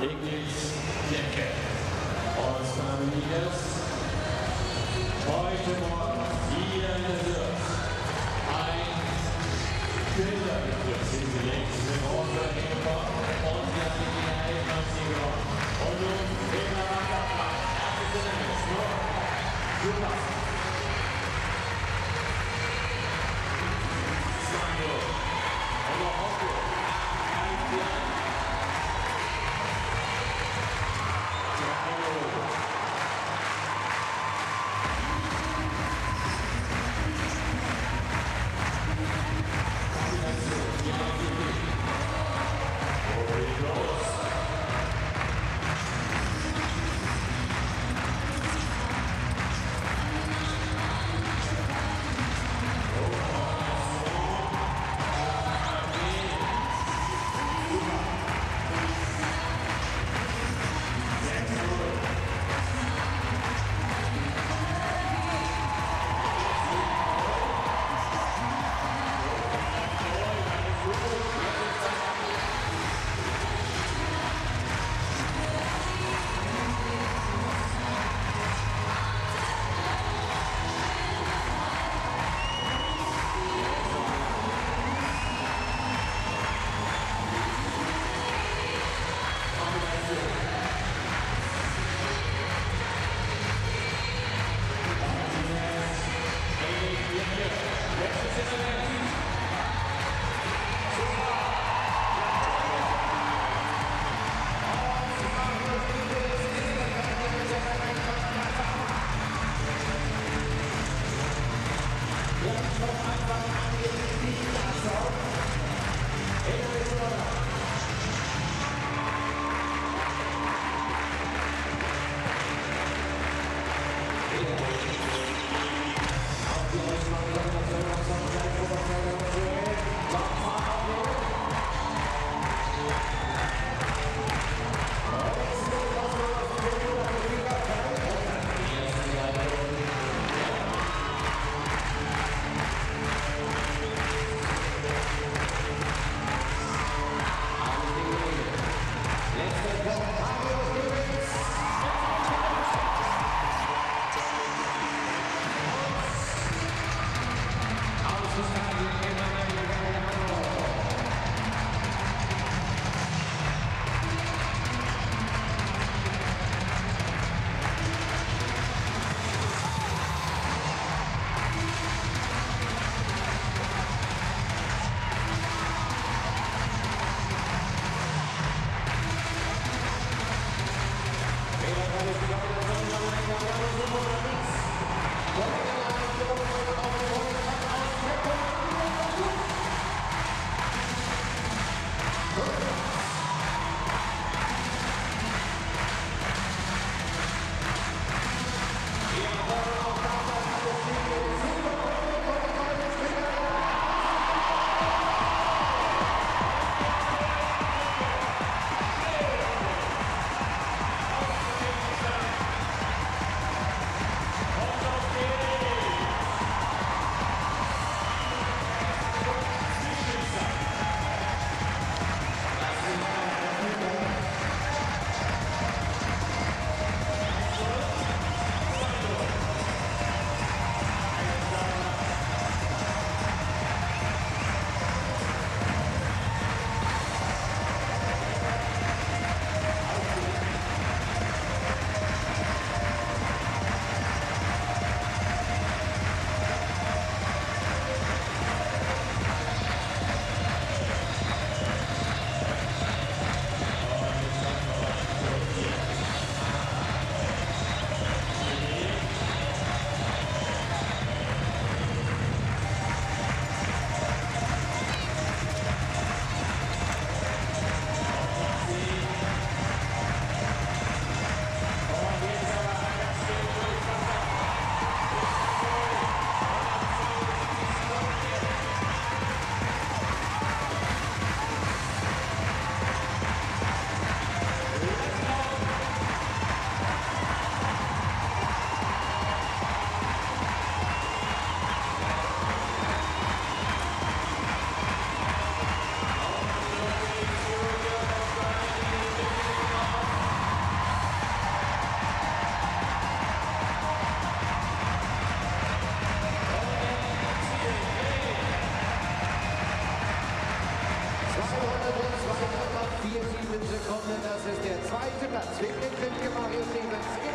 Ignis Decke. Und Familias heute Morgen hier in der Wirt ein Bilderbegriff hingelegt mit Roger Heber und Janine Helfer-Sieger. Und nun Peter Wanderplatz. Herzlichen Dank. Nur super. von Anfang an in die Klasse. Innerhalb Sekunden. Das ist der zweite Platz. Wir glückwünschen Mario Stevens.